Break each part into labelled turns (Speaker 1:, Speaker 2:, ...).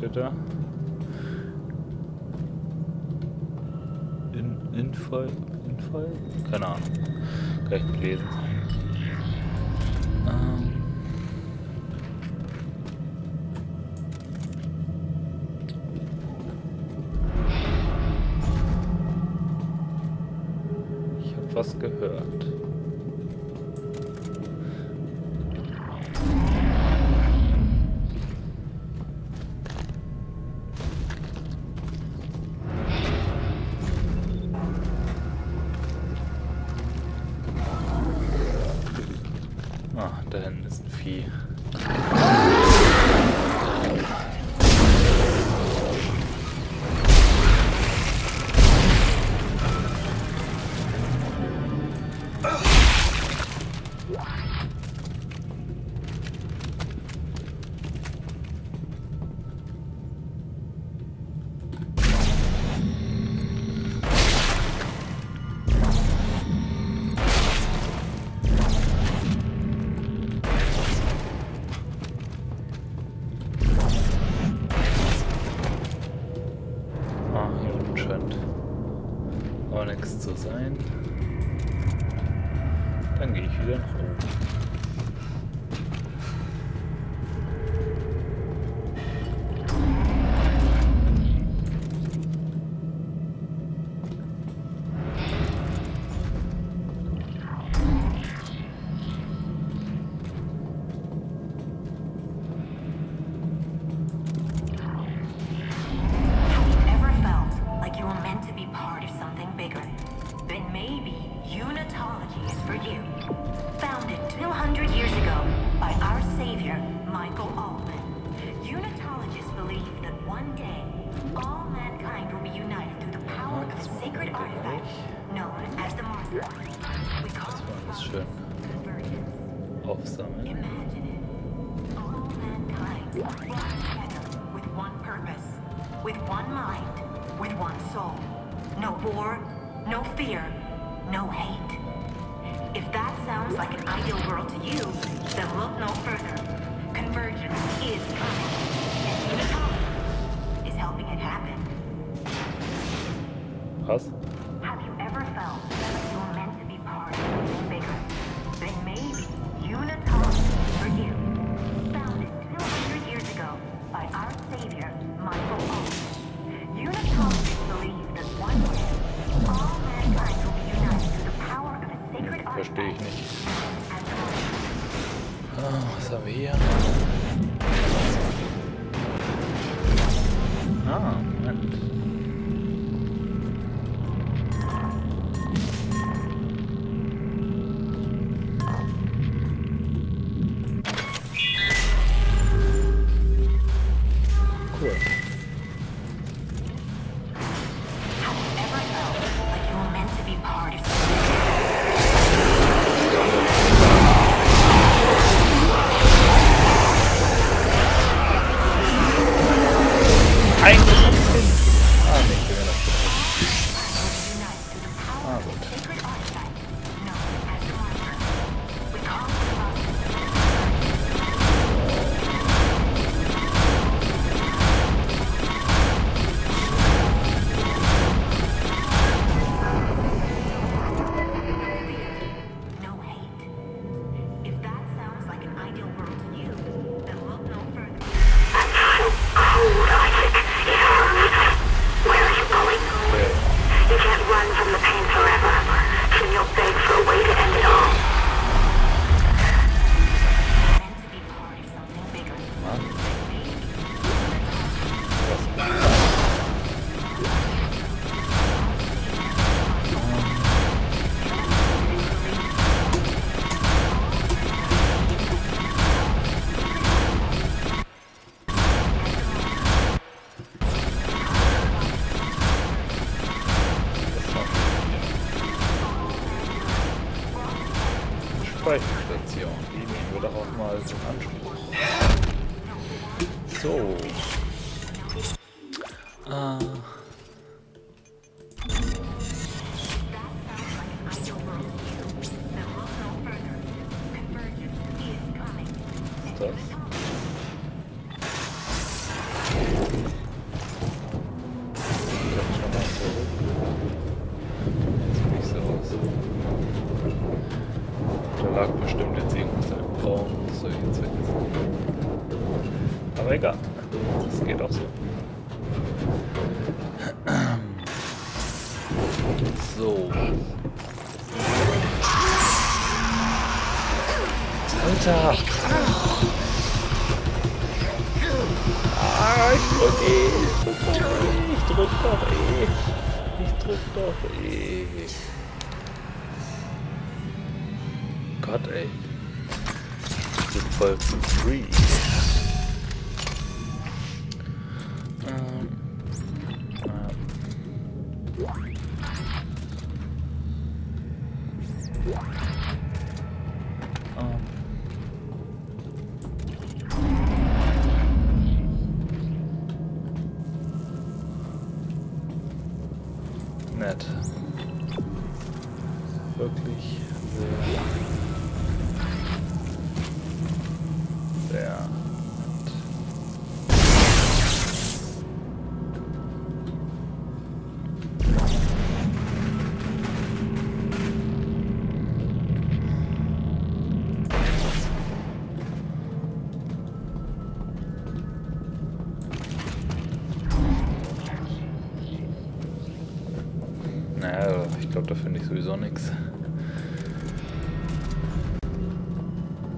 Speaker 1: steht da? In, Infall? Infall? Keine Ahnung. Kann ich nicht lesen. Ähm. Ich habe was gehört. scheint auch nichts zu sein. Dann gehe ich wieder nach oben.
Speaker 2: with one purpose, with one mind, with one soul. No war, no fear, no hate. If that sounds like an ideal world to you, then look no further. Convergence is coming, and Unitology is helping it happen.
Speaker 1: Us? nochmals in Anspruch. So. Ah. Das.
Speaker 2: Alter! Ah, ich drück eh! Ich drück doch eh! Ich drück doch eh! Gott, ey. Sind voll free. Ähm. Sowieso nichts.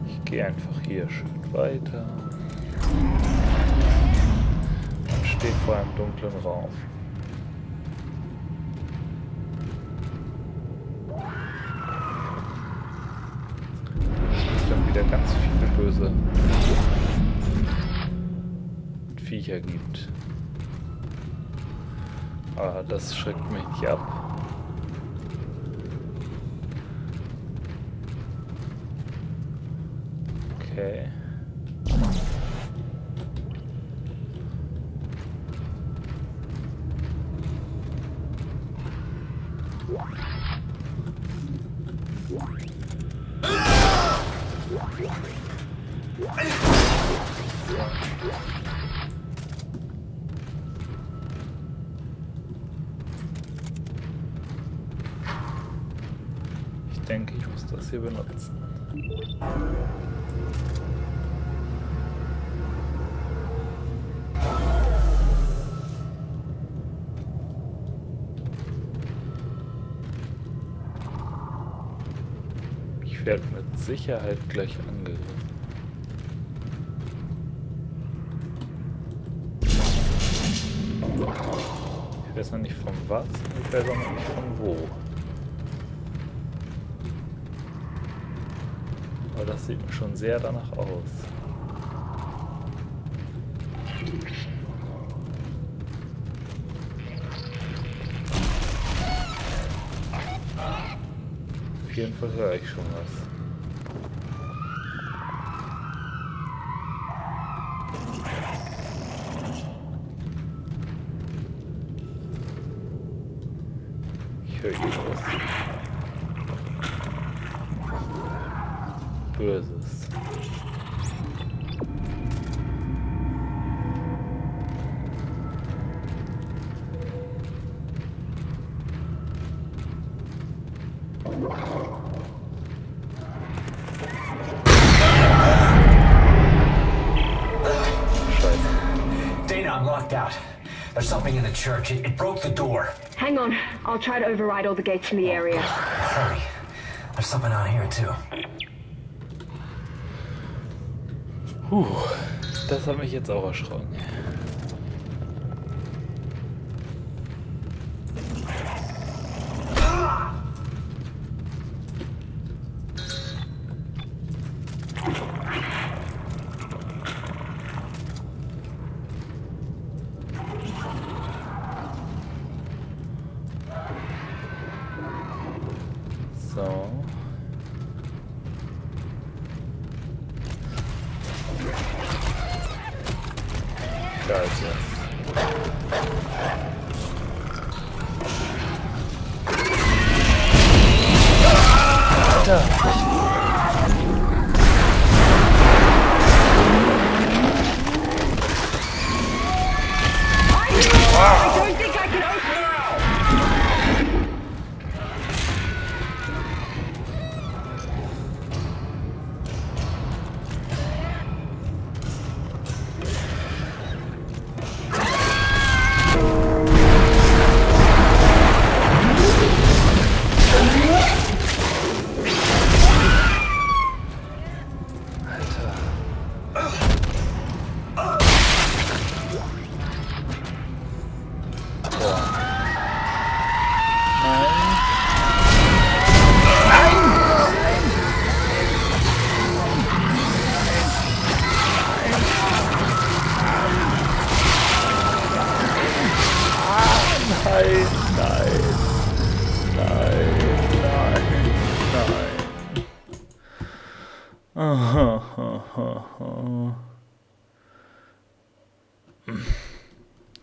Speaker 2: Ich gehe einfach hier schön weiter. Und stehe vor einem dunklen Raum. Es dann wieder ganz viele böse Viecher gibt. Aber das schreckt mich nicht ab. Das hier benutzen. Ich werde mit Sicherheit gleich angegriffen. Ich weiß noch nicht von was, ich weiß auch noch nicht von wo. Aber das sieht schon sehr danach aus. Auf jeden Fall höre ich schon was. Ich höre irgendwas Böses. Scheiße.
Speaker 3: Dana, I'm locked out. There's something in the church. It, it broke the door.
Speaker 4: Hang on, I'll try to override all the gates in the area.
Speaker 3: Hurry. There's something out here, too.
Speaker 2: Puh, das hat mich jetzt auch erschrocken.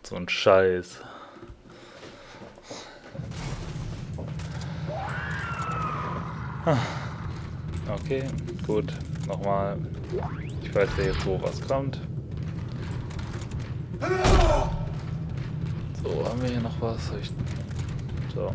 Speaker 2: So ein Scheiß. Ah. Okay, gut. Nochmal. Ich weiß ja jetzt, wo was kommt. So, haben wir hier noch was? Ich so.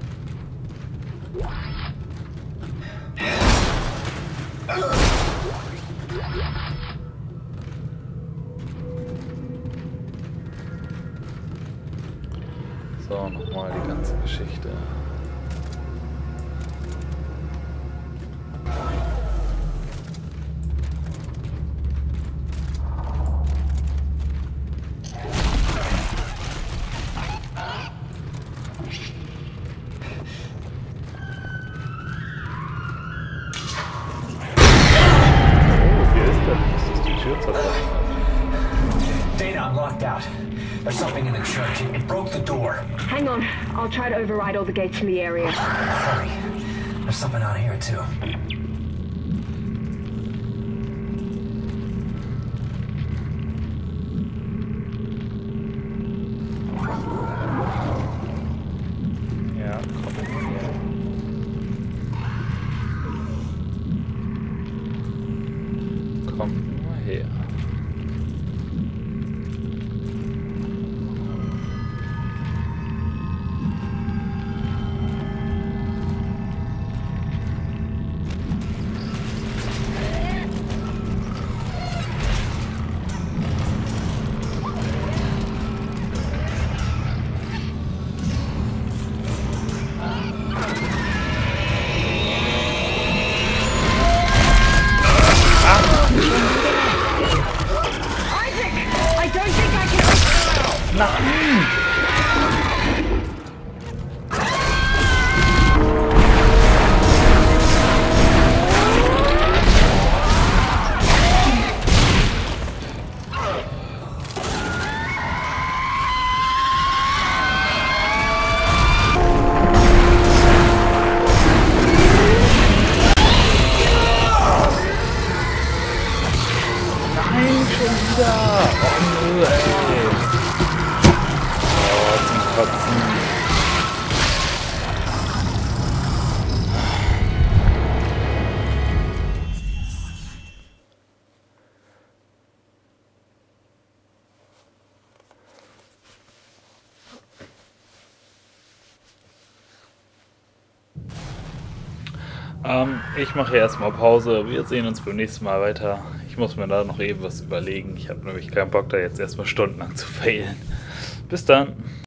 Speaker 2: So, nochmal die ganze Geschichte.
Speaker 3: Data, I'm locked out. There's something in the church. It broke
Speaker 4: I'll try to override all the gates in the area.
Speaker 3: Hurry. There's something out here, too.
Speaker 2: Ähm, ich mache erstmal Pause. Wir sehen uns beim nächsten Mal weiter. Ich muss mir da noch eben was überlegen. Ich habe nämlich keinen Bock, da jetzt erstmal stundenlang zu failen. Bis dann.